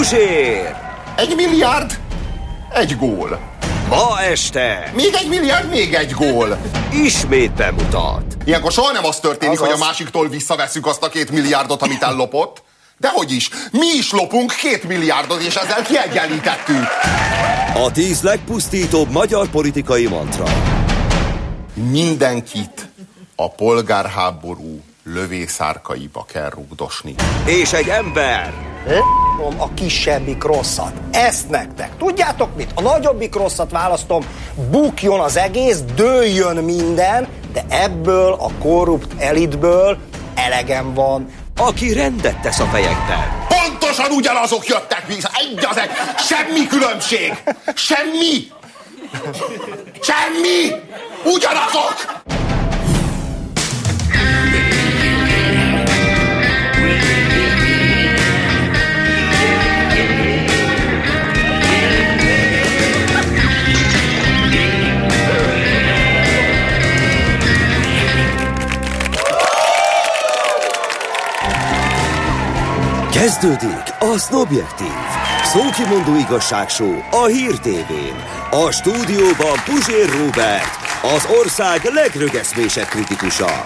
Puzsér! Egy milliárd, egy gól. Ma este Még egy milliárd, még egy gól. ismét bemutat. Ilyenkor soha nem az történik, Azaz. hogy a másiktól visszaveszünk azt a két milliárdot, amit ellopott. Dehogy is. Mi is lopunk két milliárdot, és ezzel kiegyenlítettünk. A tíz legpusztítóbb magyar politikai mantra. Mindenkit a polgárháború lövészárkaiba kell rugdosni. És egy ember, Választom a kisebbik rosszat. Ezt nektek. Tudjátok mit? A nagyobbik rosszat választom, bukjon az egész, dőljön minden, de ebből a korrupt elitből elegem van. aki rendet tesz a fejekben. Pontosan ugyanazok jöttek vissza. Egy az egy. Semmi különbség. Semmi. Semmi. Ugyanazok. Kezdődik a Snobjektív. Szókimondó igazságsó a Hír TV-n. A stúdióban Puzsér Róbert, az ország legrögeszmésebb kritikusa.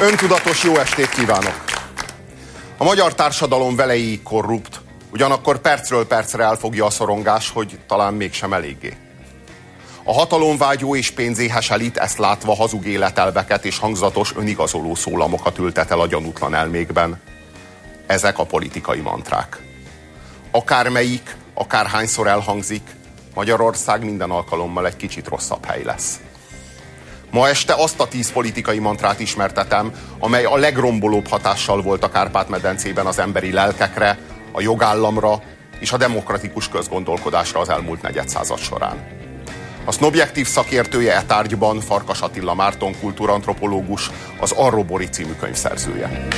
Öntudatos jó estét kívánok! A magyar társadalom velejéig korrupt, ugyanakkor percről percre elfogja a szorongás, hogy talán mégsem eléggé. A hatalomvágyó és pénzéhes elit ezt látva hazug életelveket és hangzatos önigazoló szólamokat ültet el a gyanútlan elmékben. Ezek a politikai mantrák. Akármelyik, akárhányszor elhangzik, Magyarország minden alkalommal egy kicsit rosszabb hely lesz. Ma este azt a tíz politikai mantrát ismertetem, amely a legrombolóbb hatással volt a Kárpát-medencében az emberi lelkekre, a jogállamra és a demokratikus közgondolkodásra az elmúlt negyedszázad során. A Snobjektív szakértője e tárgyban Farkas Attila Márton kultúrantropológus, az Arrobori című könyv szerzője.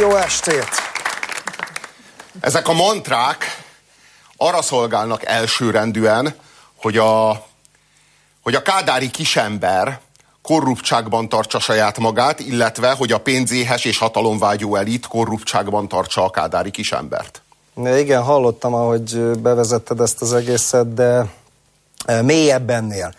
Jó estét! Ezek a mantrák arra szolgálnak elsőrendűen, hogy a, hogy a kádári kisember korruptságban tartsa saját magát, illetve hogy a pénzéhes és hatalomvágyó elit korruptságban tartsa a kádári kisembert. Igen, hallottam, ahogy bevezetted ezt az egészet, de e, mélyebb ennél.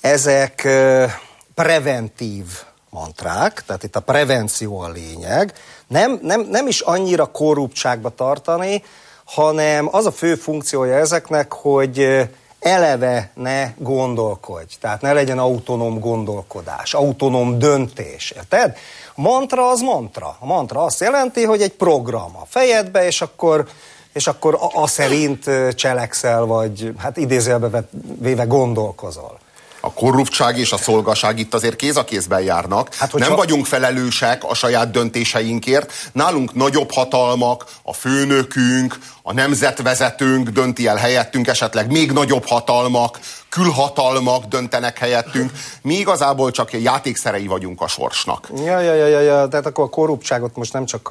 Ezek e, preventív mantrák, tehát itt a prevenció a lényeg. Nem, nem, nem is annyira korruptságba tartani, hanem az a fő funkciója ezeknek, hogy eleve ne gondolkodj. Tehát ne legyen autonóm gondolkodás, autonóm döntés. Érted? Mantra az mantra. A mantra azt jelenti, hogy egy program a fejedbe, és akkor és akkor a, a szerint cselekszel, vagy hát idézőjelbe véve gondolkozol. A korruptság és a szolgaság itt azért kéz a kézben járnak. Hát, Nem vagyunk felelősek a saját döntéseinkért. Nálunk nagyobb hatalmak, a főnökünk, a nemzetvezetőnk dönti el helyettünk, esetleg még nagyobb hatalmak, külhatalmak döntenek helyettünk. Mi igazából csak játékszerei vagyunk a sorsnak. Ja, ja, ja, ja, ja, tehát akkor a korruptságot most nem csak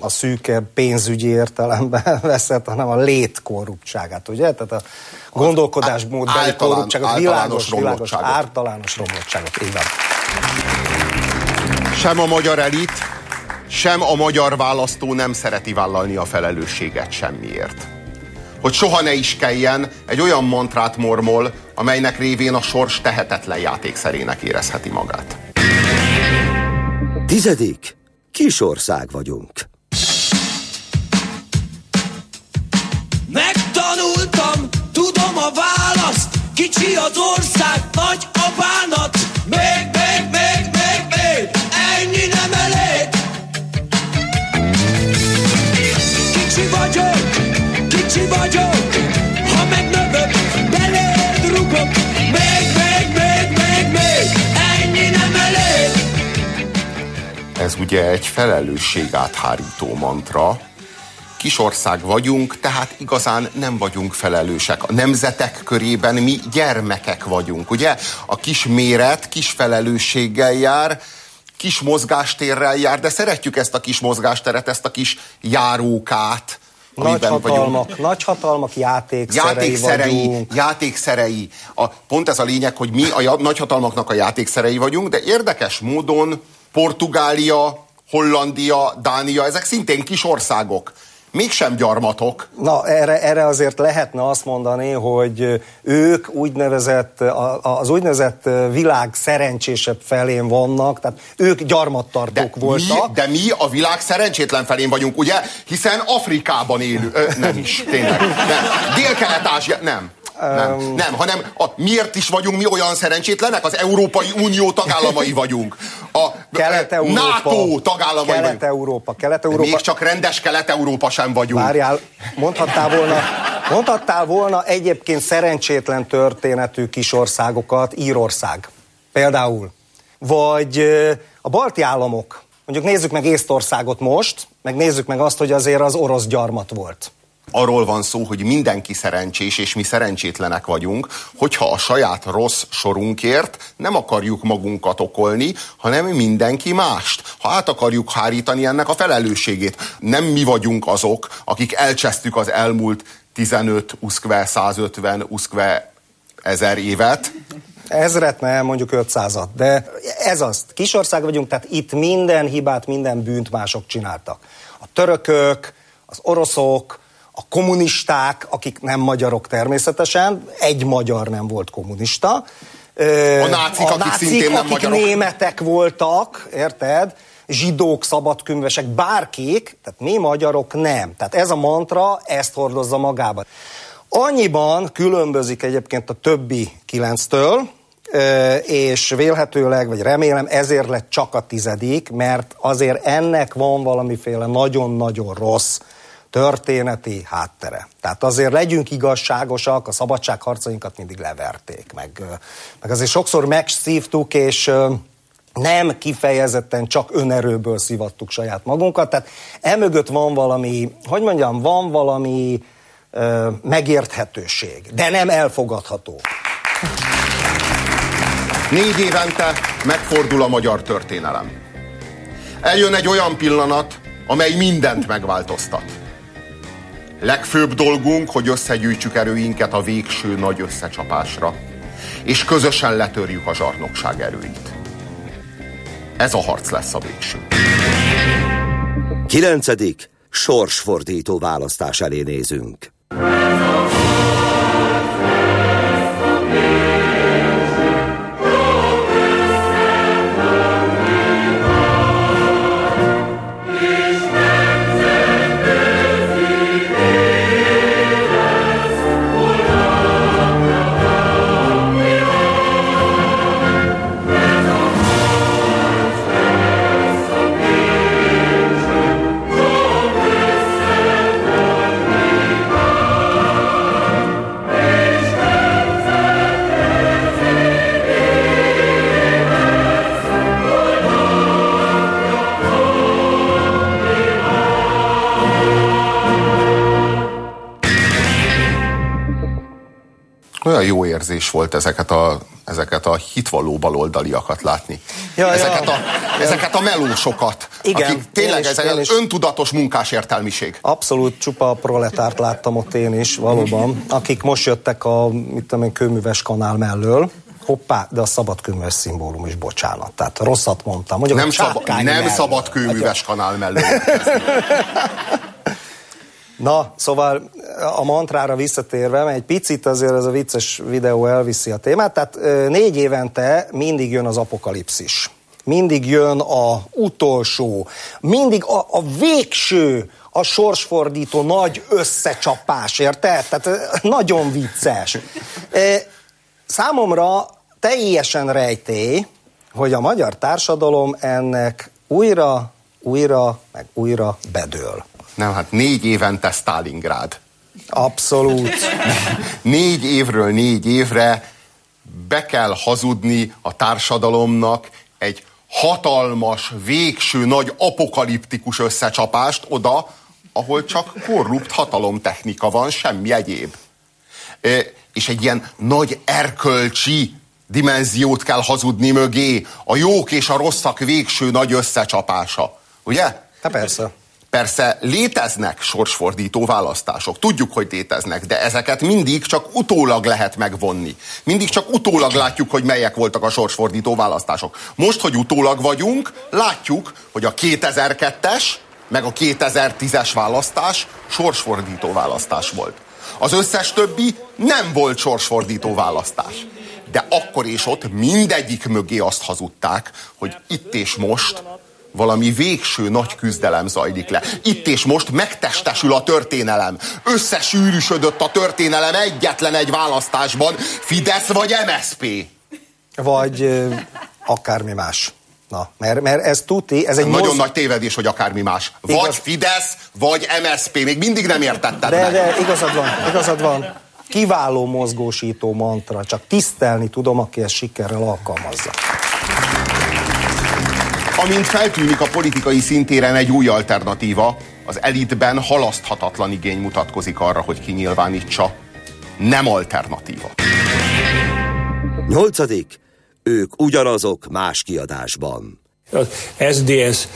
a szűke pénzügyi értelemben veszed, hanem a lét korruptságát, ugye? Tehát a gondolkodásmódbeli általán- korruptságot, általános világos, világos, általános romlottságot, így van. Sem a magyar elit, sem a magyar választó nem szereti vállalni a felelősséget semmiért. Hogy soha ne is kelljen, egy olyan mantrát mormol, amelynek révén a sors tehetetlen játékszerének érezheti magát. Tizedik. Kisország vagyunk. Megtanultam, tudom a választ Kicsi az ország, nagy a bánat Még, még, vagyok Ha megnövök, beléd rugok Még, még, még, még, még Ennyi nem elég Ez ugye egy felelősségáthárító mantra. Kisország vagyunk, tehát igazán nem vagyunk felelősek. A nemzetek körében mi gyermekek vagyunk, ugye? A kis méret kis felelősséggel jár, kis mozgástérrel jár, de szeretjük ezt a kis mozgásteret, ezt a kis járókát, vagyunk. Nagyhatalmak, nagyhatalmak játékszerei, játékszerei, vagyunk. játékszerei. A, pont ez a lényeg, hogy mi a ja- nagyhatalmaknak a játékszerei vagyunk, de érdekes módon Portugália, Hollandia, Dánia, ezek szintén kis országok. Mégsem gyarmatok. Na, erre, erre azért lehetne azt mondani, hogy ők úgynevezett, az úgynevezett világ szerencsésebb felén vannak, tehát ők gyarmattartók voltak. Mi, de mi a világ szerencsétlen felén vagyunk, ugye? Hiszen Afrikában élő, ö, nem is, tényleg. Nem. Dél-Kelet-Ázsia, nem. Nem, nem, hanem a, miért is vagyunk mi olyan szerencsétlenek? Az Európai Unió tagállamai vagyunk. A. NATO tagállamai. Kelet-Európa. Kelet-Európa. még csak rendes Kelet-Európa sem vagyunk. Várjál, mondhattál volna, mondhattál volna egyébként szerencsétlen történetű kis országokat, Írország például, vagy a balti államok. Mondjuk nézzük meg Észtországot most, meg nézzük meg azt, hogy azért az orosz gyarmat volt. Arról van szó, hogy mindenki szerencsés, és mi szerencsétlenek vagyunk, hogyha a saját rossz sorunkért nem akarjuk magunkat okolni, hanem mindenki mást. Ha át akarjuk hárítani ennek a felelősségét. Nem mi vagyunk azok, akik elcsesztük az elmúlt 15, uszkve 150, uszkve ezer évet, Ezret nem, mondjuk 500-at, de ez az, kisország vagyunk, tehát itt minden hibát, minden bűnt mások csináltak. A törökök, az oroszok, a kommunisták, akik nem magyarok természetesen, egy magyar nem volt kommunista. A nácik, akik szintén nem akik magyarok. németek voltak, érted? Zsidók, szabadkönyvesek, bárkik, tehát mi magyarok nem. Tehát ez a mantra ezt hordozza magában. Annyiban különbözik egyébként a többi kilenctől, és vélhetőleg, vagy remélem ezért lett csak a tizedik, mert azért ennek van valamiféle nagyon-nagyon rossz történeti háttere. Tehát azért legyünk igazságosak, a szabadságharcainkat mindig leverték, meg, meg azért sokszor megszívtuk, és nem kifejezetten csak önerőből szivattuk saját magunkat, tehát emögött van valami, hogy mondjam, van valami ö, megérthetőség, de nem elfogadható. Négy évente megfordul a magyar történelem. Eljön egy olyan pillanat, amely mindent megváltoztat. Legfőbb dolgunk, hogy összegyűjtsük erőinket a végső nagy összecsapásra, és közösen letörjük a zsarnokság erőit. Ez a harc lesz a végső. Kilencedik, sorsfordító választás elé nézünk. Érzés volt ezeket a, ezeket a hitvalló baloldaliakat látni. Ja, ja. ezeket, A, ezeket a melósokat, Igen, akik tényleg én is, ez én is. öntudatos munkás értelmiség. Abszolút csupa proletárt láttam ott én is, valóban, akik most jöttek a, mit tudom én, kőműves kanál mellől, hoppá, de a szabadkőműves szimbólum is, bocsánat. Tehát rosszat mondtam. Mondjuk Nem, szab, nem mellől. szabad kőműves kanál mellett. Na, szóval a mantrára visszatérve, mert egy picit azért ez a vicces videó elviszi a témát, tehát négy évente mindig jön az apokalipszis. Mindig jön a utolsó, mindig a, a végső, a sorsfordító nagy összecsapás, érted? Tehát nagyon vicces. Számomra teljesen rejtély, hogy a magyar társadalom ennek újra, újra, meg újra bedől. Nem, hát négy évente Stalingrád. Abszolút. Négy évről négy évre be kell hazudni a társadalomnak egy hatalmas, végső, nagy apokaliptikus összecsapást oda, ahol csak korrupt hatalomtechnika van, semmi egyéb. És egy ilyen nagy erkölcsi dimenziót kell hazudni mögé, a jók és a rosszak végső nagy összecsapása. Ugye? Hát persze. Persze léteznek sorsfordító választások, tudjuk, hogy léteznek, de ezeket mindig csak utólag lehet megvonni. Mindig csak utólag látjuk, hogy melyek voltak a sorsfordító választások. Most, hogy utólag vagyunk, látjuk, hogy a 2002-es, meg a 2010-es választás sorsfordító választás volt. Az összes többi nem volt sorsfordító választás. De akkor és ott mindegyik mögé azt hazudták, hogy itt és most valami végső nagy küzdelem zajlik le. Itt és most megtestesül a történelem. Összesűrűsödött a történelem egyetlen egy választásban. Fidesz vagy MSP? Vagy akármi más. Na, mert, mert ez tuti, ez egy Nagyon moz... nagy tévedés, hogy akármi más. Vagy Igaz. Fidesz, vagy MSP. Még mindig nem értetted De, meg. de igazad van, igazad van. Kiváló mozgósító mantra, csak tisztelni tudom, aki ezt sikerrel alkalmazza. Amint feltűnik a politikai szintéren egy új alternatíva, az elitben halaszthatatlan igény mutatkozik arra, hogy kinyilvánítsa. Nem alternatíva. Nyolcadik. Ők ugyanazok más kiadásban. Az SDS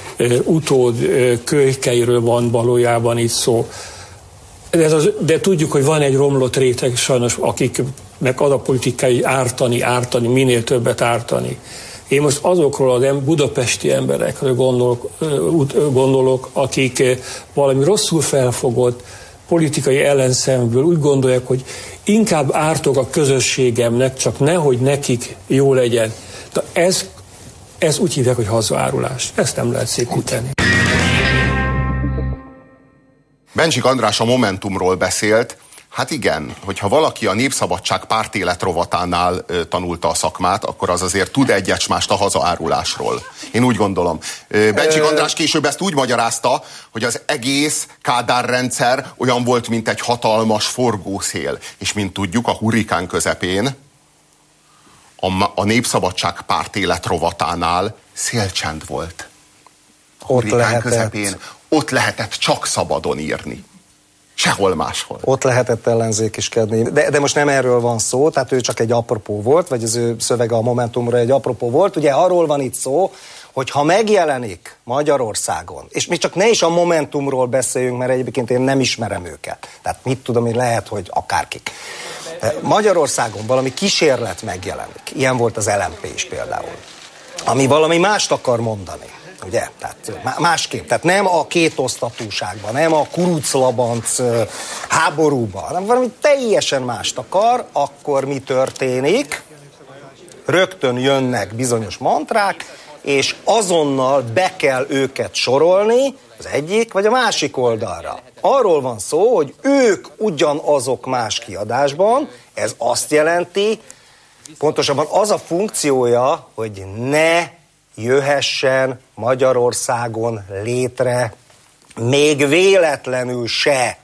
utód kölykeiről van valójában itt szó. De, ez az, de tudjuk, hogy van egy romlott réteg sajnos, akiknek az a politikai ártani, ártani, minél többet ártani. Én most azokról az em- budapesti emberekről gondolok, gondolok, akik valami rosszul felfogott politikai ellenszemből úgy gondolják, hogy inkább ártok a közösségemnek, csak nehogy nekik jó legyen. De ez ez úgy hívják, hogy hazaárulás. Ezt nem lehet szépíteni. Bencsik András a Momentumról beszélt, Hát igen, hogyha valaki a Népszabadság pártélet rovatánál ö, tanulta a szakmát, akkor az azért tud egyet mást a hazaárulásról. Én úgy gondolom. Bencsik András később ezt úgy magyarázta, hogy az egész Kádár rendszer olyan volt, mint egy hatalmas forgószél. És mint tudjuk, a hurrikán közepén a, a Népszabadság pártélet rovatánál szélcsend volt. A Ott hurrikán lehetett. közepén ott lehetett csak szabadon írni. Sehol máshol. Ott lehetett ellenzékiskedni. De, de most nem erről van szó, tehát ő csak egy apropó volt, vagy az ő szövege a Momentumra egy apropó volt. Ugye arról van itt szó, hogy ha megjelenik Magyarországon, és mi csak ne is a Momentumról beszéljünk, mert egyébként én nem ismerem őket. Tehát mit tudom én, lehet, hogy akárkik. Magyarországon valami kísérlet megjelenik. Ilyen volt az LMP is például. Ami valami mást akar mondani. Ugye? Tehát má- másképp. Tehát nem a kétosztatúságban, nem a kuruclabanc háborúban, hanem valami teljesen mást akar, akkor mi történik? Rögtön jönnek bizonyos mantrák, és azonnal be kell őket sorolni az egyik vagy a másik oldalra. Arról van szó, hogy ők ugyanazok más kiadásban, ez azt jelenti, pontosabban az a funkciója, hogy ne jöhessen Magyarországon létre még véletlenül se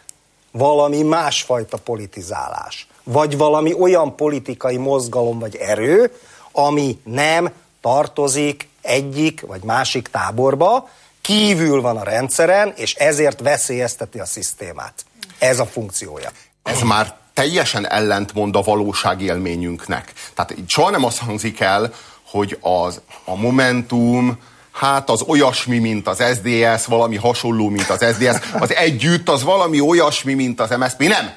valami másfajta politizálás, vagy valami olyan politikai mozgalom vagy erő, ami nem tartozik egyik vagy másik táborba, kívül van a rendszeren, és ezért veszélyezteti a szisztémát. Ez a funkciója. ez már teljesen ellentmond a valóságélményünknek. Tehát soha nem azt hangzik el, hogy az, a Momentum, hát az olyasmi, mint az SDS, valami hasonló, mint az SDS, az együtt az valami olyasmi, mint az MSZP. Nem!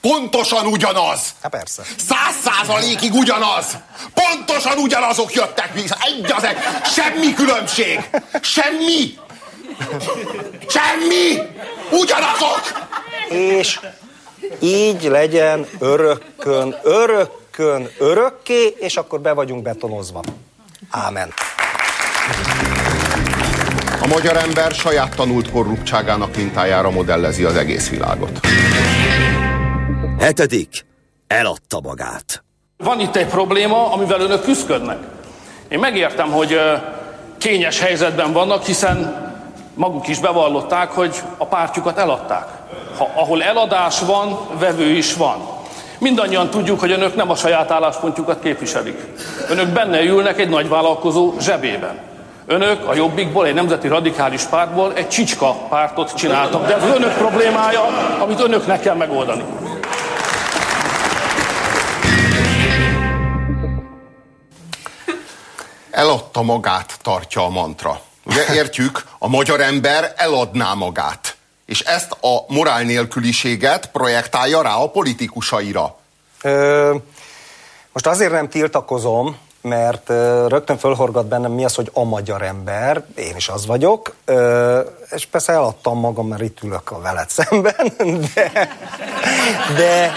Pontosan ugyanaz! Hát persze. Száz százalékig ugyanaz! Pontosan ugyanazok jöttek vissza! Egy az egy! Semmi különbség! Semmi! Semmi! Ugyanazok! És így legyen örökkön, örökkön, örökké, és akkor be vagyunk betonozva. Ámen. A magyar ember saját tanult korruptságának mintájára modellezi az egész világot. Hetedik. Eladta magát. Van itt egy probléma, amivel önök küzdködnek. Én megértem, hogy kényes helyzetben vannak, hiszen maguk is bevallották, hogy a pártjukat eladták. Ha, ahol eladás van, vevő is van. Mindannyian tudjuk, hogy önök nem a saját álláspontjukat képviselik. Önök benne ülnek egy nagyvállalkozó zsebében. Önök a Jobbikból, egy nemzeti radikális pártból egy csicska pártot csináltak. De ez az önök problémája, amit önöknek kell megoldani. Eladta magát, tartja a mantra. Ugye értjük, a magyar ember eladná magát. És ezt a morál nélküliséget projektálja rá a politikusaira. Ö, most azért nem tiltakozom, mert rögtön fölhorgat bennem mi az, hogy a magyar ember, én is az vagyok, ö, és persze eladtam magam, mert itt ülök a veled szemben, de, de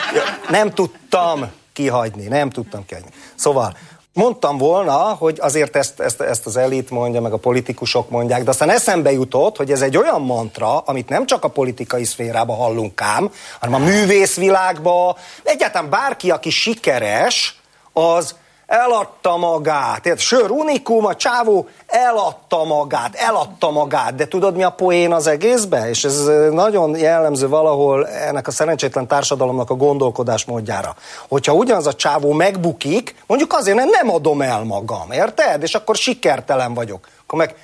nem tudtam kihagyni, nem tudtam kihagyni. Szóval mondtam volna, hogy azért ezt, ezt, ezt az elit mondja, meg a politikusok mondják, de aztán eszembe jutott, hogy ez egy olyan mantra, amit nem csak a politikai szférában hallunk ám, hanem a művészvilágban, egyáltalán bárki, aki sikeres, az eladta magát. Érted? Sör unikum, a csávó eladta magát, eladta magát. De tudod, mi a poén az egészbe? És ez nagyon jellemző valahol ennek a szerencsétlen társadalomnak a gondolkodás módjára. Hogyha ugyanaz a csávó megbukik, mondjuk azért, mert nem adom el magam, érted? És akkor sikertelen vagyok. Akkor meg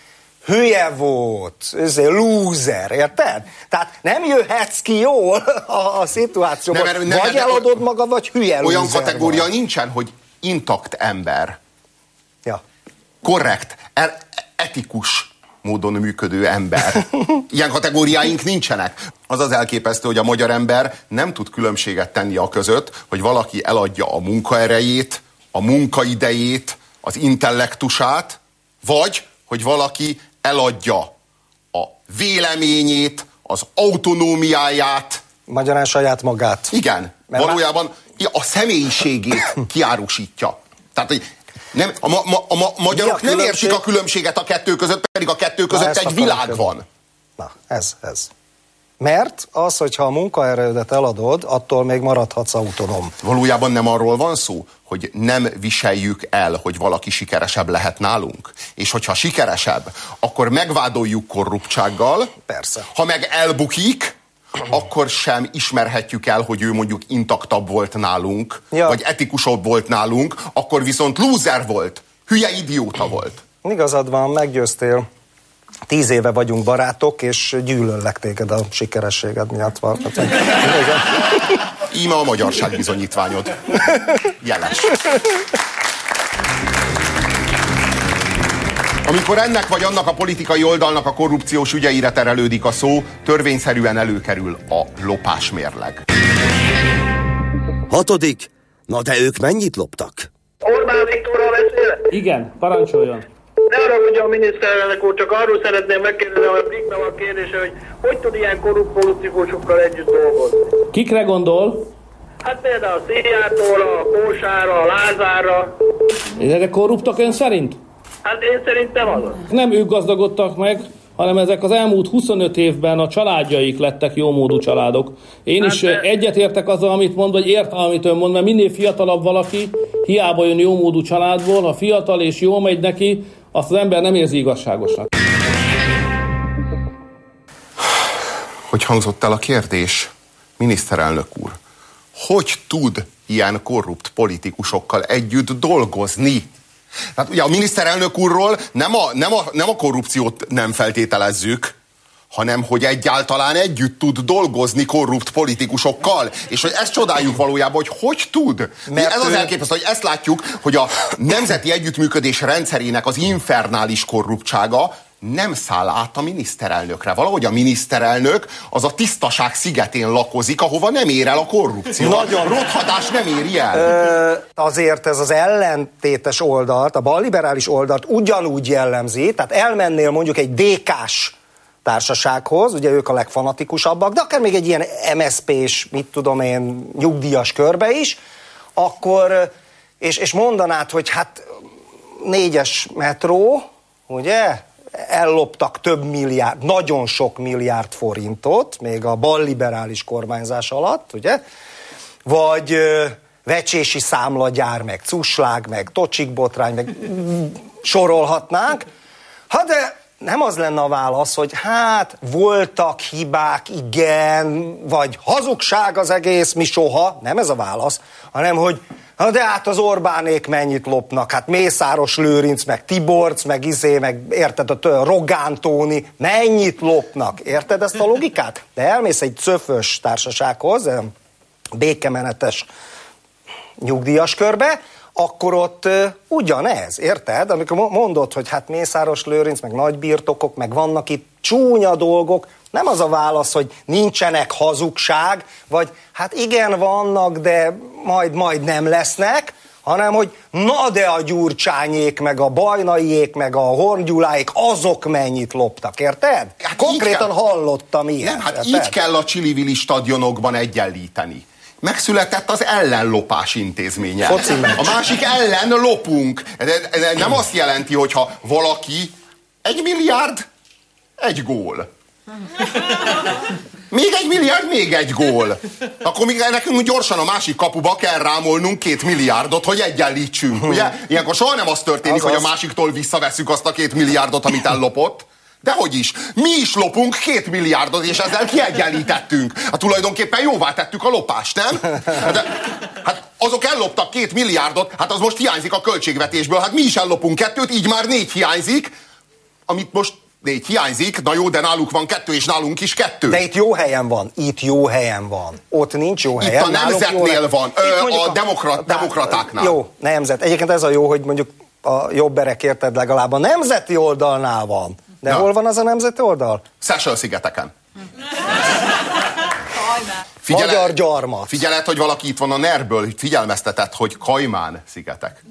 hülye volt, ez loser, érted? Tehát nem jöhetsz ki jól a, a szituációban. Nem, nem, vagy eladod magad, vagy hülye Olyan kategória van. nincsen, hogy intakt ember. Ja. Korrekt, etikus módon működő ember. Ilyen kategóriáink nincsenek. Az az elképesztő, hogy a magyar ember nem tud különbséget tenni a között, hogy valaki eladja a munkaerejét, a munkaidejét, az intellektusát, vagy hogy valaki eladja a véleményét, az autonómiáját. Magyarán saját magát. Igen. Mert valójában a személyiségét kiárusítja. Tehát, hogy nem, a, ma, a, a, a magyarok nem értik a különbséget a kettő között, pedig a kettő között Na, egy világ van. Na, ez, ez. Mert az, hogyha a munkaerődet eladod, attól még maradhatsz autonóm. Valójában nem arról van szó, hogy nem viseljük el, hogy valaki sikeresebb lehet nálunk. És hogyha sikeresebb, akkor megvádoljuk korruptsággal. Persze. Ha meg elbukik, akkor sem ismerhetjük el, hogy ő mondjuk intaktabb volt nálunk, ja. vagy etikusabb volt nálunk, akkor viszont loser volt, hülye idióta volt. Igazad van, meggyőztél. Tíz éve vagyunk barátok, és gyűlöllek téged a sikerességed miatt. Íme a magyarság bizonyítványod. Jeles. Amikor ennek vagy annak a politikai oldalnak a korrupciós ügyeire terelődik a szó, törvényszerűen előkerül a lopásmérleg. Hatodik. Na de ők mennyit loptak? Orbán Viktorral beszél? Igen, parancsoljon. Ne arra mondja a miniszterelnök úr, csak arról szeretném megkérdezni, hogy Bliknak a kérdése, hogy hogy tud ilyen korrupt politikusokkal együtt dolgozni? Kikre gondol? Hát például a Szíriától, a Kósára, a Lázárra. De korruptak ön szerint? Hát én szerintem az. Nem ők gazdagodtak meg, hanem ezek az elmúlt 25 évben a családjaik lettek jómódú családok. Én hát is de... egyetértek azzal, amit mond, vagy értem, amit ön mond, mert minél fiatalabb valaki, hiába jön jómódú családból, ha fiatal és jól megy neki, azt az ember nem érzi igazságosnak. Hogy hangzott el a kérdés, miniszterelnök úr? Hogy tud ilyen korrupt politikusokkal együtt dolgozni? Hát ugye a miniszterelnök úrról nem a, nem, a, nem a korrupciót nem feltételezzük, hanem hogy egyáltalán együtt tud dolgozni korrupt politikusokkal. És hogy ezt csodáljuk valójában, hogy hogy tud. Mert ez az elképesztő, hogy ezt látjuk, hogy a nemzeti együttműködés rendszerének az infernális korruptsága nem száll át a miniszterelnökre. Valahogy a miniszterelnök az a tisztaság szigetén lakozik, ahova nem ér el a korrupció. Nagyon. A rothadás nem éri el. Ö, azért ez az ellentétes oldalt, a balliberális oldalt ugyanúgy jellemzi, tehát elmennél mondjuk egy DK-s társasághoz, ugye ők a legfanatikusabbak, de akár még egy ilyen MSZP-s, mit tudom én, nyugdíjas körbe is, akkor, és, és mondanád, hogy hát négyes metró, ugye, elloptak több milliárd, nagyon sok milliárd forintot, még a balliberális kormányzás alatt, ugye? Vagy vecsési számlagyár, meg cuslág, meg tocsikbotrány, meg sorolhatnánk. Ha de nem az lenne a válasz, hogy hát voltak hibák, igen, vagy hazugság az egész, mi soha, nem ez a válasz, hanem hogy Na de hát az Orbánék mennyit lopnak? Hát Mészáros Lőrinc, meg Tiborc, meg Izé, meg érted, a Rogán Tóni, mennyit lopnak? Érted ezt a logikát? De elmész egy cöfös társasághoz, békemenetes nyugdíjas körbe, akkor ott ö, ugyanez, érted? Amikor mo- mondod, hogy hát Mészáros Lőrinc, meg nagy birtokok, meg vannak itt csúnya dolgok, nem az a válasz, hogy nincsenek hazugság, vagy hát igen, vannak, de majd, majd nem lesznek, hanem hogy na de a gyurcsányék, meg a bajnaiék, meg a horngyuláék, azok mennyit loptak, érted? Hát Konkrétan kell. hallottam ilyet. Nem, hát érted? így kell a Csili-Vili stadionokban egyenlíteni. Megszületett az ellenlopás intézménye. A másik ellen lopunk. Nem azt jelenti, hogyha valaki egy milliárd, egy gól. Még egy milliárd, még egy gól. Akkor még nekünk gyorsan a másik kapuba kell rámolnunk két milliárdot, hogy egyenlítsünk. Ugye? Ilyenkor soha nem az történik, Azaz. hogy a másiktól visszaveszünk azt a két milliárdot, amit ellopott. De hogy is? Mi is lopunk két milliárdot, és ezzel kiegyenlítettünk. Hát tulajdonképpen jóvá tettük a lopást, nem? Hát, hát azok elloptak két milliárdot, hát az most hiányzik a költségvetésből. Hát mi is ellopunk kettőt, így már négy hiányzik, amit most négy hiányzik, na jó, de náluk van kettő, és nálunk is kettő. De itt jó helyen van, itt jó helyen van. Ott nincs jó helyen. a nálunk nemzetnél van, Itt ö, mondjuk a demokra- demokratáknál. Jó, nemzet. Egyébként ez a jó, hogy mondjuk a jobberek érted legalább a nemzeti oldalnál van. De Na. hol van az a nemzeti oldal? Seychelles szigeteken. Magyar gyarmat. Figyeled, hogy valaki itt van a NER-ből, hogy figyelmeztetett, hogy Kajmán szigetek.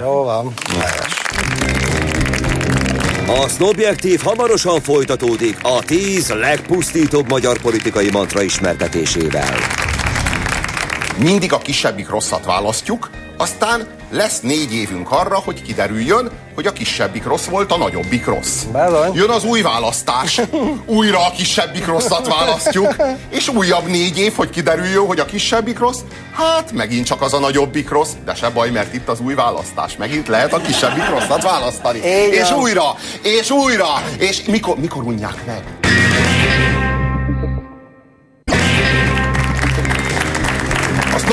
Jó van. Helyes. A Snobjektív hamarosan folytatódik a 10 legpusztítóbb magyar politikai mantra ismertetésével. Mindig a kisebbik rosszat választjuk, aztán lesz négy évünk arra, hogy kiderüljön, hogy a kisebbik rossz volt, a nagyobbik rossz. Bizony. Jön az új választás, újra a kisebbik rosszat választjuk, és újabb négy év, hogy kiderüljön, hogy a kisebbik rossz, hát megint csak az a nagyobbik rossz, de se baj, mert itt az új választás. Megint lehet a kisebbik rosszat választani. Igen. És újra, és újra, és mikor, mikor unják meg?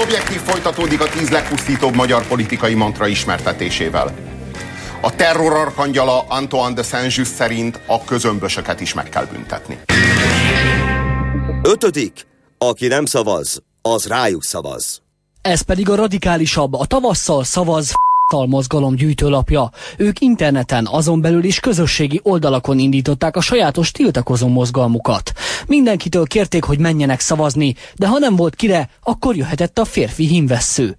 A Szobjektív folytatódik a tíz legpusztítóbb magyar politikai mantra ismertetésével. A terror arkangyala Antoine de Saint-Just szerint a közömbösöket is meg kell büntetni. Ötödik, aki nem szavaz, az rájuk szavaz. Ez pedig a radikálisabb, a tavasszal szavaz f***tal mozgalom gyűjtőlapja. Ők interneten, azon belül is közösségi oldalakon indították a sajátos tiltakozó mozgalmukat. Mindenkitől kérték, hogy menjenek szavazni, de ha nem volt kire, akkor jöhetett a férfi hímvessző.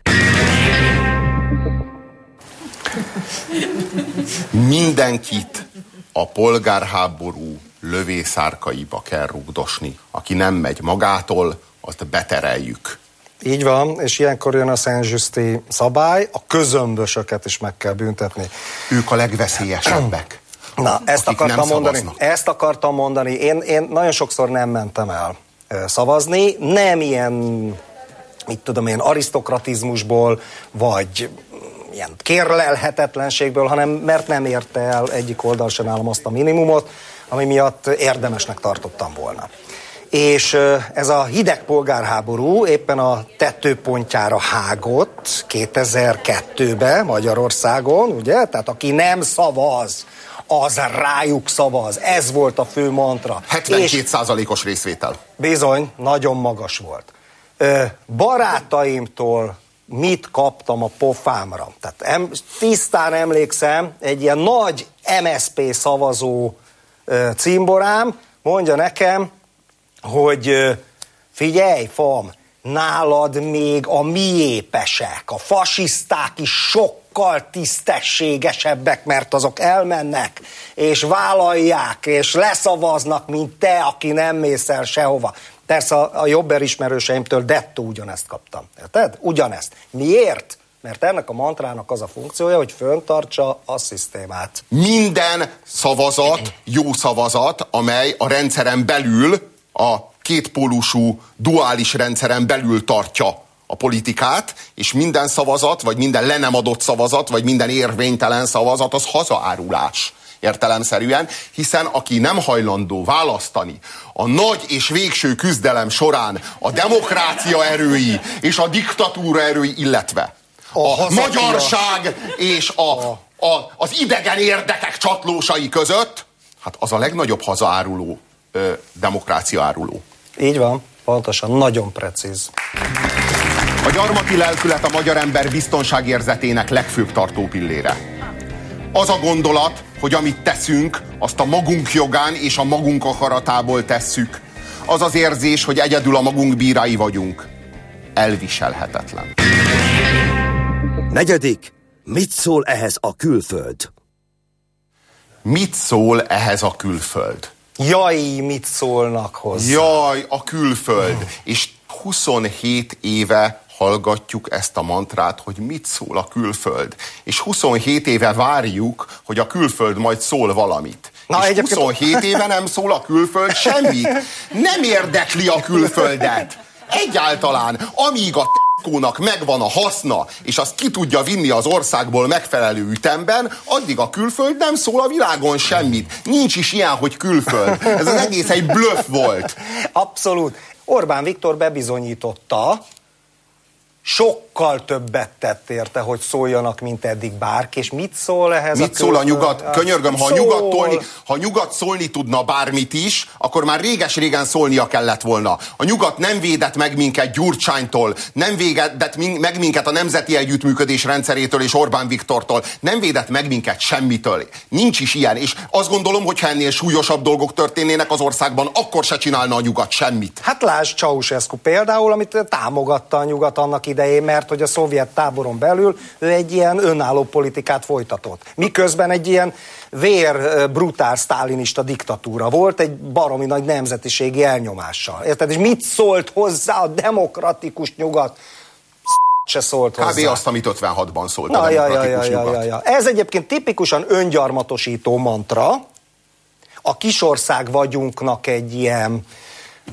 Mindenkit a polgárháború lövészárkaiba kell rugdosni. Aki nem megy magától, azt betereljük. Így van, és ilyenkor jön a Saint-Justi szabály, a közömbösöket is meg kell büntetni. Ők a legveszélyesebbek. Na, ezt akartam mondani. szavaznak. Ezt akartam mondani. Én, én nagyon sokszor nem mentem el szavazni, nem ilyen, mit tudom én, arisztokratizmusból, vagy ilyen kérlelhetetlenségből, hanem mert nem érte el egyik oldal sem nálam azt a minimumot, ami miatt érdemesnek tartottam volna. És ez a hideg polgárháború éppen a tetőpontjára hágott 2002-ben Magyarországon, ugye? Tehát aki nem szavaz, az rájuk szavaz. Ez volt a fő mantra. És 72%-os részvétel. bizony, nagyon magas volt. Barátaimtól mit kaptam a pofámra? Tehát em, tisztán emlékszem, egy ilyen nagy MSP szavazó ö, címborám mondja nekem, hogy figyelj, fam, nálad még a miépesek, a fasiszták is sokkal tisztességesebbek, mert azok elmennek, és vállalják, és leszavaznak, mint te, aki nem mész el sehova. Persze a, a jobber ismerőseimtől dettó ugyanezt kaptam. Érted? Ugyanezt. Miért? Mert ennek a mantrának az a funkciója, hogy föntartsa a szisztémát. Minden szavazat jó szavazat, amely a rendszeren belül, a kétpólusú, duális rendszeren belül tartja a politikát, és minden szavazat, vagy minden le nem adott szavazat, vagy minden érvénytelen szavazat, az hazaárulás értelemszerűen, hiszen aki nem hajlandó választani a nagy és végső küzdelem során a demokrácia erői és a diktatúra erői, illetve a, A magyarság és a, a, az idegen érdekek csatlósai között, hát az a legnagyobb hazaáruló, ö, demokrácia áruló. Így van. Pontosan, nagyon precíz. A gyarmati lelkület a magyar ember biztonságérzetének legfőbb tartó pillére. Az a gondolat, hogy amit teszünk, azt a magunk jogán és a magunk akaratából tesszük. Az az érzés, hogy egyedül a magunk bírái vagyunk. Elviselhetetlen. Negyedik, mit szól ehhez a külföld? Mit szól ehhez a külföld? Jaj, mit szólnak hozzá? Jaj, a külföld. És 27 éve hallgatjuk ezt a mantrát, hogy mit szól a külföld. És 27 éve várjuk, hogy a külföld majd szól valamit. Na, és egyébként... 27 éve nem szól a külföld semmit. Nem érdekli a külföldet. Egyáltalán, amíg a kónak megvan a haszna, és azt ki tudja vinni az országból megfelelő ütemben, addig a külföld nem szól a világon semmit. Nincs is ilyen, hogy külföld. Ez az egész egy bluff volt. Abszolút. Orbán Viktor bebizonyította, sokkal többet tett érte, hogy szóljanak, mint eddig bárki, és mit szól ehhez mit a szól a nyugat? Könyörgöm, ha, nyugat tolni, ha nyugat szólni tudna bármit is, akkor már réges-régen szólnia kellett volna. A nyugat nem védett meg minket Gyurcsánytól, nem védett meg minket a Nemzeti Együttműködés rendszerétől és Orbán Viktortól, nem védett meg minket semmitől. Nincs is ilyen, és azt gondolom, hogy ha ennél súlyosabb dolgok történnének az országban, akkor se csinálna a nyugat semmit. Hát lásd Ceausescu például, amit támogatta a nyugat annak idején, mert hogy a szovjet táboron belül ő egy ilyen önálló politikát folytatott. Miközben egy ilyen vér, brutál, sztálinista diktatúra volt, egy baromi nagy nemzetiségi elnyomással. Érted? És mit szólt hozzá a demokratikus nyugat? se szólt hozzá. Kb. azt, amit 56-ban szólt Na, a demokratikus ja, ja, ja, nyugat. Ja, ja. Ez egyébként tipikusan öngyarmatosító mantra, a kisország vagyunknak egy ilyen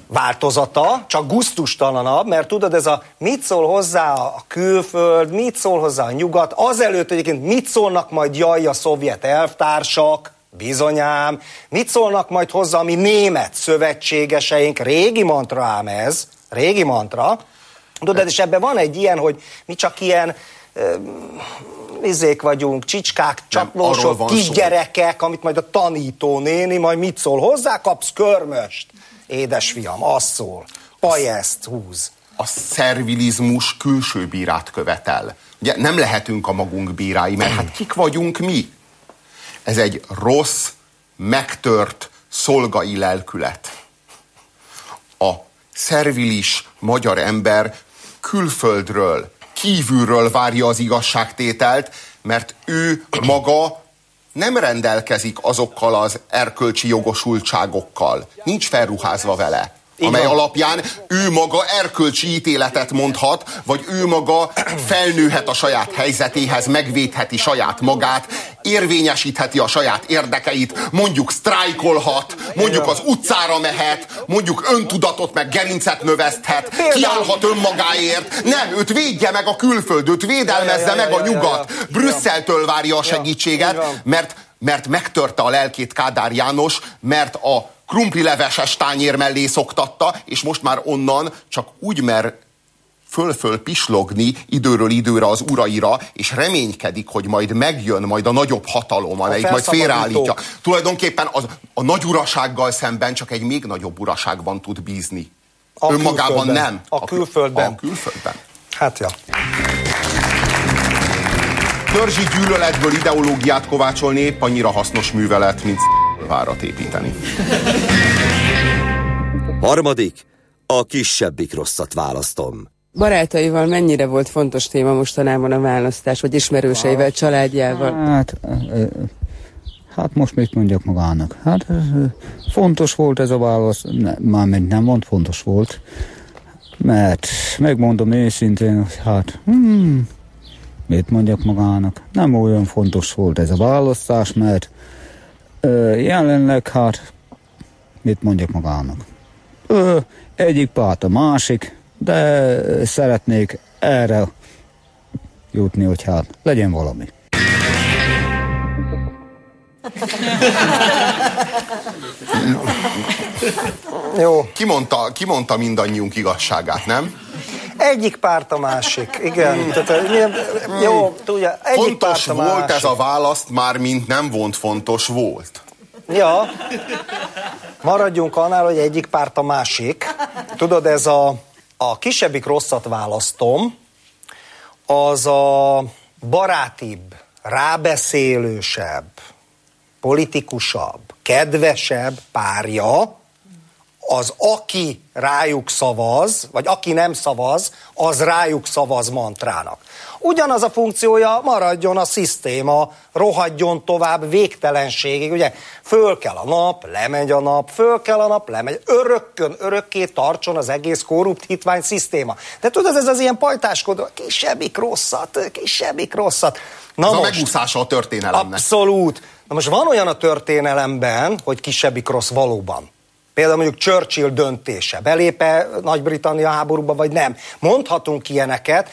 változata, csak guztustalanabb, mert tudod, ez a mit szól hozzá a külföld, mit szól hozzá a nyugat, azelőtt egyébként mit szólnak majd jaj a szovjet elvtársak, bizonyám, mit szólnak majd hozzá a mi német szövetségeseink, régi mantra ám ez, régi mantra, tudod, és ebben van egy ilyen, hogy mi csak ilyen izék vagyunk, csicskák, csaplósok, kisgyerekek, amit majd a tanító néni majd mit szól hozzá, kapsz körmöst édesfiam, az szól, pajeszt húz. A szervilizmus külső bírát követel. Ugye nem lehetünk a magunk bírái, mert hát kik vagyunk mi? Ez egy rossz, megtört, szolgai lelkület. A szervilis magyar ember külföldről, kívülről várja az igazságtételt, mert ő maga nem rendelkezik azokkal az erkölcsi jogosultságokkal. Nincs felruházva vele. Amely alapján ő maga erkölcsi ítéletet mondhat, vagy ő maga felnőhet a saját helyzetéhez, megvédheti saját magát, érvényesítheti a saját érdekeit, mondjuk sztrájkolhat, mondjuk az utcára mehet, mondjuk öntudatot meg gerincet növeszthet, kiállhat önmagáért. Nem, őt védje meg a külföld, őt védelmezze meg a nyugat. Brüsszeltől várja a segítséget, mert, mert megtörte a lelkét Kádár János, mert a krumplileveses tányér mellé szoktatta, és most már onnan csak úgy mer föl-föl pislogni időről időre az uraira, és reménykedik, hogy majd megjön majd a nagyobb hatalom, amelyik majd félreállítja. Tulajdonképpen az, a nagy urasággal szemben csak egy még nagyobb uraságban tud bízni. A Önmagában nem. A, a külföldben. A külföldben. Hát ja. Törzsi gyűlöletből ideológiát kovácsolni épp annyira hasznos művelet, mint várat építeni. Harmadik, a kisebbik rosszat választom. Barátaival mennyire volt fontos téma mostanában a választás, vagy ismerőseivel, családjával? Hát, hát most mit mondjak magának? Hát fontos volt ez a válasz, ne, mármint nem mond fontos volt, mert megmondom őszintén, hogy hát, hmm, mit mondjak magának, nem olyan fontos volt ez a választás, mert jelenleg hát, mit mondjak magának? Ö, egyik párt a másik, de szeretnék erre jutni, hogy hát legyen valami. Jó. Ki mondta, ki mondta mindannyiunk igazságát, nem? Egyik párt a másik, igen. Tehát, jó, tudja, egyik fontos párt a volt másik. ez a választ, már mint nem volt fontos volt. Ja. Maradjunk annál, hogy egyik párt a másik. Tudod, ez a, a kisebbik rosszat választom, az a barátibb, rábeszélősebb, politikusabb, kedvesebb párja, az aki rájuk szavaz, vagy aki nem szavaz, az rájuk szavaz mantrának. Ugyanaz a funkciója maradjon a szisztéma, rohadjon tovább végtelenségig. Ugye föl kell a nap, lemegy a nap, föl kell a nap, lemegy. Örökkön, örökké tartson az egész korrupt hitvány szisztéma. De tudod, ez az ilyen pajtáskodó, kisebbik rosszat, kisebbik rosszat. Na ez most, a megúszása a történelemnek. Abszolút. Na most van olyan a történelemben, hogy kisebbik rossz valóban. Például mondjuk Churchill döntése, belépe Nagy-Britannia háborúba, vagy nem. Mondhatunk ilyeneket,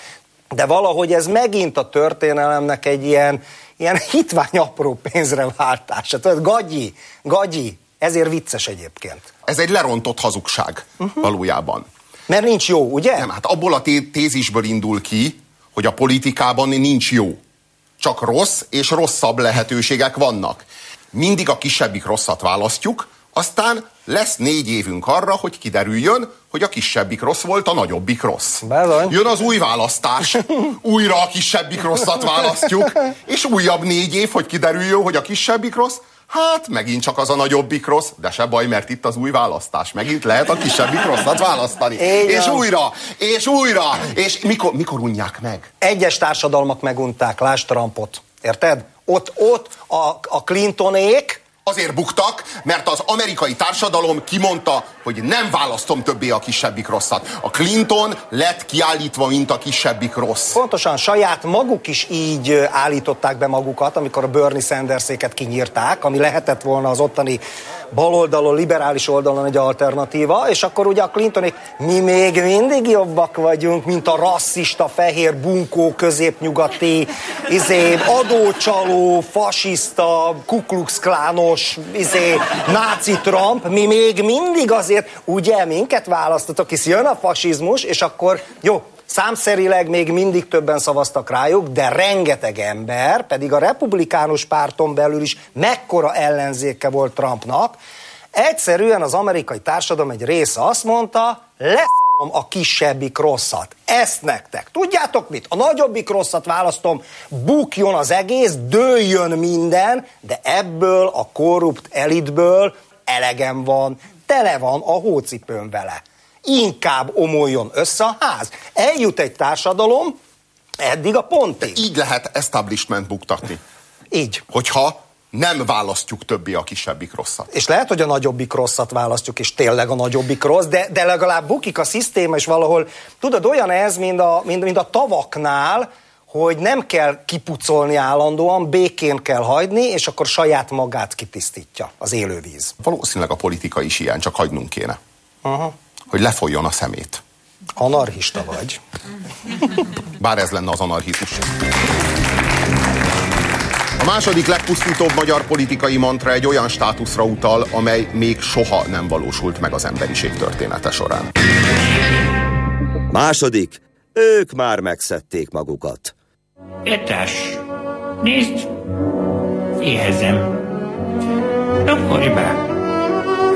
de valahogy ez megint a történelemnek egy ilyen, ilyen hitvány apró pénzre váltása. Tehát gagyi, gagyi, ezért vicces egyébként. Ez egy lerontott hazugság uh-huh. valójában. Mert nincs jó, ugye? Nem, hát abból a tézisből indul ki, hogy a politikában nincs jó. Csak rossz és rosszabb lehetőségek vannak. Mindig a kisebbik rosszat választjuk, aztán lesz négy évünk arra, hogy kiderüljön, hogy a kisebbik rossz volt, a nagyobbik rossz. Bezony. Jön az új választás, újra a kisebbik rosszat választjuk, és újabb négy év, hogy kiderüljön, hogy a kisebbik rossz, Hát, megint csak az a nagyobbik rossz, de se baj, mert itt az új választás. Megint lehet a kisebbik rosszat választani. Igen. És újra, és újra, és mikor, mikor unják meg? Egyes társadalmak megunták, lásd Trumpot. Érted? Ott, ott a, a Clintonék, Azért buktak, mert az amerikai társadalom kimondta, hogy nem választom többé a kisebbik rosszat. A Clinton lett kiállítva, mint a kisebbik rossz. Pontosan, saját maguk is így állították be magukat, amikor a Bernie Sanderséket kinyírták, ami lehetett volna az ottani baloldalon, liberális oldalon egy alternatíva, és akkor ugye a Clintonék, mi még mindig jobbak vagyunk, mint a rasszista, fehér, bunkó, középnyugati, izé, adócsaló, fasiszta, kuklux izé, náci Trump, mi még mindig azért, ugye, minket választatok, hisz jön a fasizmus, és akkor jó, Számszerileg még mindig többen szavaztak rájuk, de rengeteg ember, pedig a republikánus párton belül is mekkora ellenzéke volt Trumpnak, egyszerűen az amerikai társadalom egy része azt mondta, leszarom a kisebbik rosszat. Ezt nektek. Tudjátok mit? A nagyobbik rosszat választom, bukjon az egész, dőljön minden, de ebből a korrupt elitből elegem van, tele van a hócipőm vele inkább omoljon össze a ház. Eljut egy társadalom eddig a pontig. De így lehet establishment buktatni. Így. Hogyha nem választjuk többé a kisebbik rosszat. És lehet, hogy a nagyobbik rosszat választjuk, és tényleg a nagyobbik rossz, de, de legalább bukik a szisztéma, és valahol, tudod, olyan ez, mint a, mint, mint a tavaknál, hogy nem kell kipucolni állandóan, békén kell hagyni, és akkor saját magát kitisztítja az élővíz. Valószínűleg a politika is ilyen, csak hagynunk kéne. Aha hogy lefolyjon a szemét. Anarchista vagy. Bár ez lenne az anarchizmus. A második legpusztítóbb magyar politikai mantra egy olyan státuszra utal, amely még soha nem valósult meg az emberiség története során. Második, ők már megszedték magukat. Értes, nézd, éhezem. Rakodj be,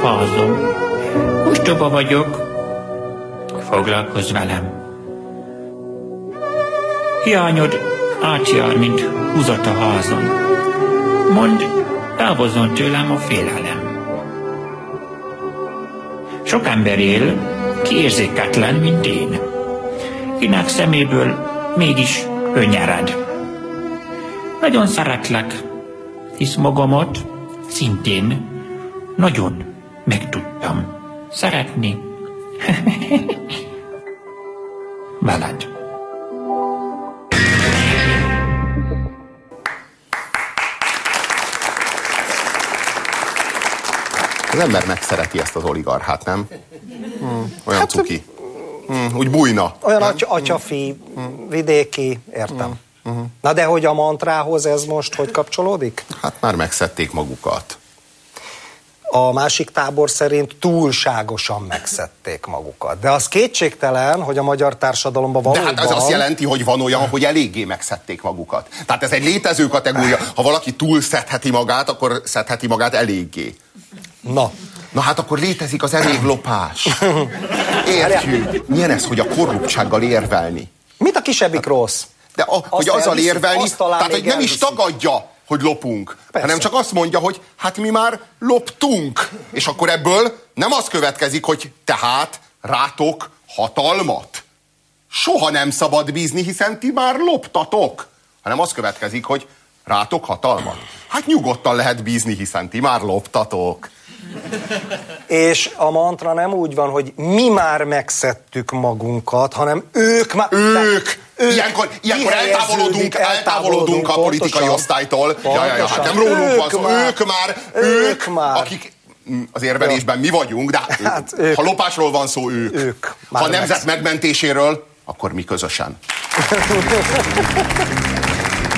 fázom. Ostoba vagyok, foglalkozz velem. Hiányod átjár, mint húzat a házon. Mond, távozzon tőlem a félelem. Sok ember él, ki érzéketlen, mint én. Kinek szeméből mégis könnyered. Nagyon szeretlek, hisz magamat szintén nagyon megtudtam szeretni. Veled. Az ember megszereti ezt az oligarchát, nem? Hmm. Olyan hát, cuki. Hmm. Úgy bújna. Olyan atya, atyafi, hmm. vidéki, értem. Hmm. Uh-huh. Na de hogy a mantrához ez most hogy kapcsolódik? Hát már megszedték magukat a másik tábor szerint túlságosan megszedték magukat. De az kétségtelen, hogy a magyar társadalomban valóban... De hát ez azt jelenti, hogy van olyan, hogy eléggé megszedték magukat. Tehát ez egy létező kategória. Ha valaki túl szedheti magát, akkor szedheti magát eléggé. Na, Na hát akkor létezik az eléglopás. Értjük. Milyen ez, hogy a korruptsággal érvelni? Mit a kisebbik rossz? De a, hogy azzal elviszik, érvelni, azt tehát hogy nem is elviszik. tagadja, hogy lopunk, Persze. hanem csak azt mondja, hogy hát mi már loptunk. És akkor ebből nem az következik, hogy tehát rátok hatalmat. Soha nem szabad bízni, hiszen ti már loptatok. Hanem az következik, hogy rátok hatalmat. Hát nyugodtan lehet bízni, hiszen ti már loptatok. És a mantra nem úgy van, hogy mi már megszedtük magunkat, hanem ők már... Ők! ők ilyenkor ilyenkor eltávolodunk, eltávolodunk a politikai pontosan. osztálytól. Ja, ja, ja, hát nem rólunk van Ők szó, már. ők már, Ők ők, már. akik az érvelésben mi vagyunk, de Hát ők. ha lopásról van szó, ők. Ők. Ha nemzet megsz- megmentéséről, akkor mi közösen.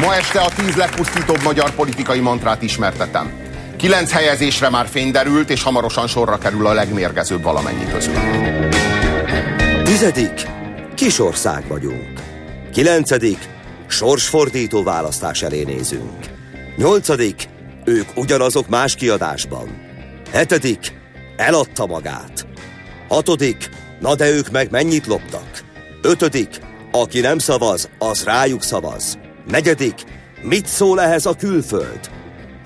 Ma este a tíz legpusztítóbb magyar politikai mantrát ismertetem. Kilenc helyezésre már fény derült, és hamarosan sorra kerül a legmérgezőbb valamennyi közül. Tizedik, kisország vagyunk. Kilencedik, sorsfordító választás elé nézünk. Nyolcadik, ők ugyanazok más kiadásban. Hetedik, eladta magát. Hatodik, na de ők meg mennyit loptak. Ötödik, aki nem szavaz, az rájuk szavaz. Negyedik, mit szól ehhez a külföld?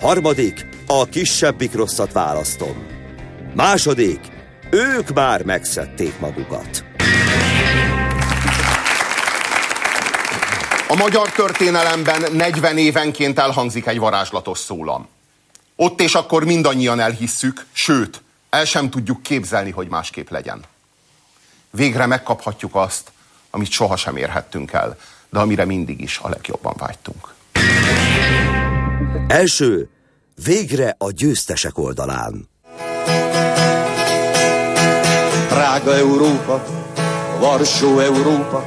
Harmadik, a kisebbik rosszat választom. Második, ők már megszedték magukat. A magyar történelemben 40 évenként elhangzik egy varázslatos szólam. Ott és akkor mindannyian elhisszük, sőt, el sem tudjuk képzelni, hogy másképp legyen. Végre megkaphatjuk azt, amit sohasem érhettünk el, de amire mindig is a legjobban vágytunk. Első, végre a győztesek oldalán. Prága Európa, Varsó Európa,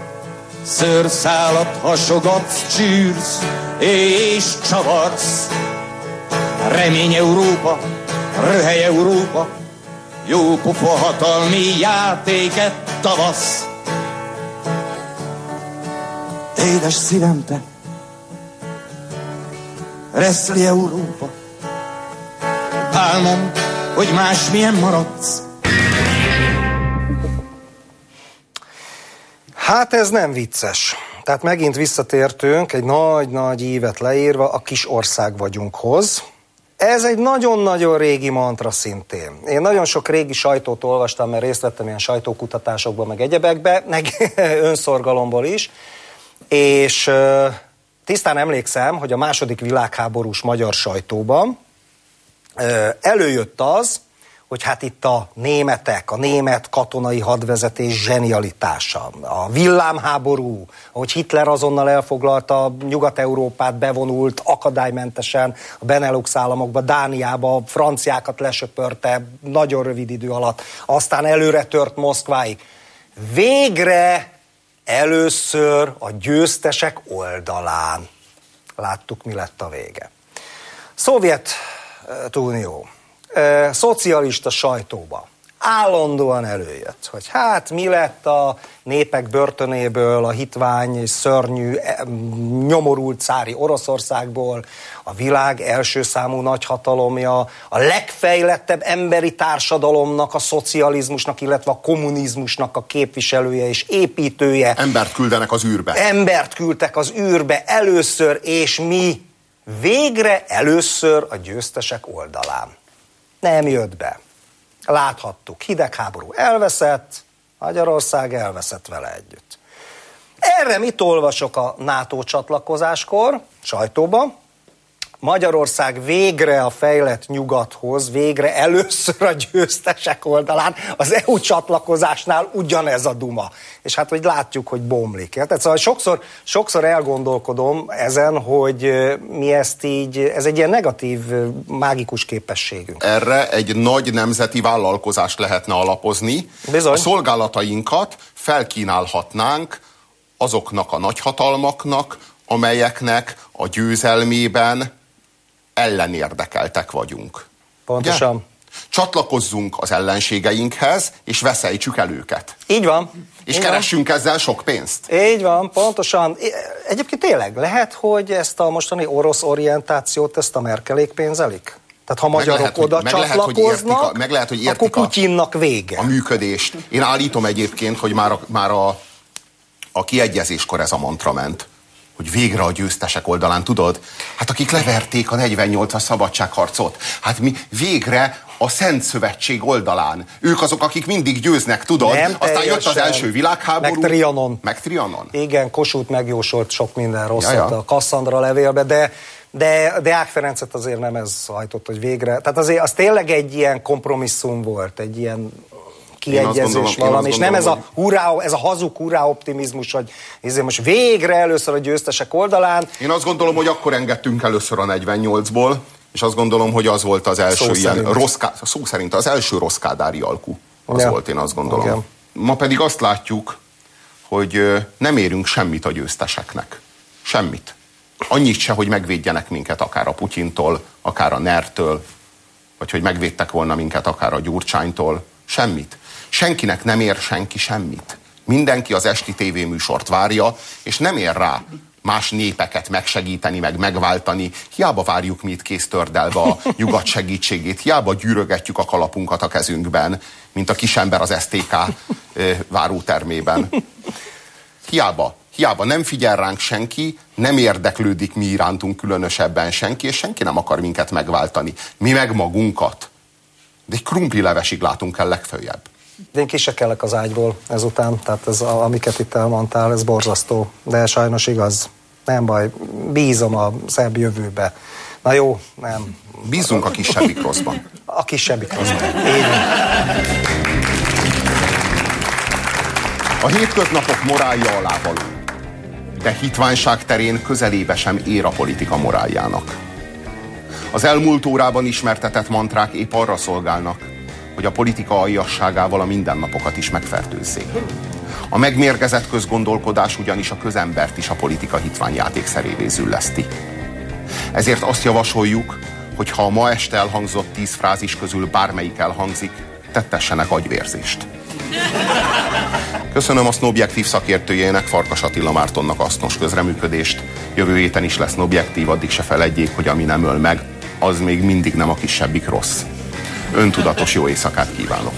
szőrszálat hasogatsz, csűrsz és csavarsz. Remény Európa, röhely Európa, jó pofa hatalmi játéket tavasz. Édes szívem te, Reszli Európa, álmom, hogy másmilyen maradsz. Hát ez nem vicces. Tehát megint visszatértünk egy nagy-nagy ívet leírva a kis ország vagyunkhoz. Ez egy nagyon-nagyon régi mantra szintén. Én nagyon sok régi sajtót olvastam, mert részt vettem ilyen sajtókutatásokban, meg egyebekbe, meg önszorgalomból is, és tisztán emlékszem, hogy a második világháborús magyar sajtóban előjött az, hogy hát itt a németek, a német katonai hadvezetés zsenialitása, a villámháború, ahogy Hitler azonnal elfoglalta Nyugat-Európát, bevonult akadálymentesen a Benelux államokba, Dániába, a franciákat lesöpörte nagyon rövid idő alatt, aztán előre tört Moszkváig. Végre először a győztesek oldalán. Láttuk, mi lett a vége. Szovjet-Unió, szocialista sajtóba állandóan előjött, hogy hát mi lett a népek börtönéből, a hitvány szörnyű, em, nyomorult cári Oroszországból, a világ első számú nagyhatalomja, a legfejlettebb emberi társadalomnak, a szocializmusnak, illetve a kommunizmusnak a képviselője és építője. Embert küldenek az űrbe. Embert küldtek az űrbe először, és mi végre először a győztesek oldalán. Nem jött be. Láthattuk, hidegháború elveszett, Magyarország elveszett vele együtt. Erre mit olvasok a NATO csatlakozáskor, sajtóban? Magyarország végre a fejlett nyugathoz, végre először a győztesek oldalán, az EU csatlakozásnál ugyanez a duma. És hát, hogy látjuk, hogy bomlik. Tehát szóval sokszor, sokszor elgondolkodom ezen, hogy mi ezt így, ez egy ilyen negatív, mágikus képességünk. Erre egy nagy nemzeti vállalkozást lehetne alapozni. Bizony. A szolgálatainkat felkínálhatnánk azoknak a nagyhatalmaknak, amelyeknek a győzelmében ellenérdekeltek vagyunk. Pontosan. Ugye? Csatlakozzunk az ellenségeinkhez, és veszeltsük el őket. Így van. És Így keressünk ezzel sok pénzt. Így van, pontosan. Egyébként tényleg lehet, hogy ezt a mostani orosz orientációt, ezt a Merkelék pénzelik? Tehát ha Meg magyarok lehet, oda meg lehet, hogy a- csatlakoznak, meg lehet, hogy akkor Putyinnak vége. a működést. Én állítom egyébként, hogy már a, már a, a kiegyezéskor ez a mantra ment hogy végre a győztesek oldalán, tudod? Hát akik leverték a 48-as szabadságharcot, hát mi végre a Szent Szövetség oldalán. Ők azok, akik mindig győznek, tudod? Nem Aztán jött az első világháború. Meg Trianon. Meg Trianon. Igen, Kossuth megjósolt sok minden rosszat Ja, ja. a Kasszandra levélbe, de de Deák Ferencet azért nem ez hajtott, hogy végre. Tehát azért az tényleg egy ilyen kompromisszum volt, egy ilyen kiegyezés gondolom- valami, és nem ez a, hurrá, ez a hazug hurrá optimizmus, hogy ezért most végre először a győztesek oldalán. Én azt gondolom, hogy akkor engedtünk először a 48-ból, és azt gondolom, hogy az volt az első Szó ilyen szerint. rossz, ká- szó szerint az első rossz kádári alkú. Az Ja. volt, én azt gondolom. Igen. Ma pedig azt látjuk, hogy nem érünk semmit a győzteseknek. Semmit. Annyit se, hogy megvédjenek minket akár a Putyintól, akár a NER-től, vagy hogy megvédtek volna minket akár a Gyurcsánytól. Semmit. Senkinek nem ér senki semmit. Mindenki az esti tévéműsort várja, és nem ér rá más népeket megsegíteni, meg megváltani. Hiába várjuk mi itt kéztördelve a nyugat segítségét, hiába gyűrögetjük a kalapunkat a kezünkben, mint a kisember az STK várótermében. Hiába, hiába nem figyel ránk senki, nem érdeklődik mi irántunk különösebben senki, és senki nem akar minket megváltani. Mi meg magunkat. De egy krumpli levesig látunk el legfőjebb. Én ki se kellek az ágyból ezután, tehát ez, a, amiket itt elmondtál, ez borzasztó, de sajnos igaz. Nem baj, bízom a szebb jövőbe. Na jó, nem. Bízunk a kisebbik rosszban. A kisebbik rosszban. Van. A hétköznapok morálja alávaló, de hitványság terén közelébe sem ér a politika moráljának. Az elmúlt órában ismertetett mantrák épp arra szolgálnak, hogy a politika aljasságával a mindennapokat is megfertőzzék. A megmérgezett közgondolkodás ugyanis a közembert is a politika hitványjáték szerévé zülleszti. Ezért azt javasoljuk, hogy ha a ma este elhangzott tíz frázis közül bármelyik elhangzik, tettessenek agyvérzést. Köszönöm a Snobjektív szakértőjének, Farkas Attila Mártonnak hasznos közreműködést. Jövő héten is lesz Snobjektív, addig se feledjék, hogy ami nem öl meg, az még mindig nem a kisebbik rossz. Öntudatos jó éjszakát kívánok!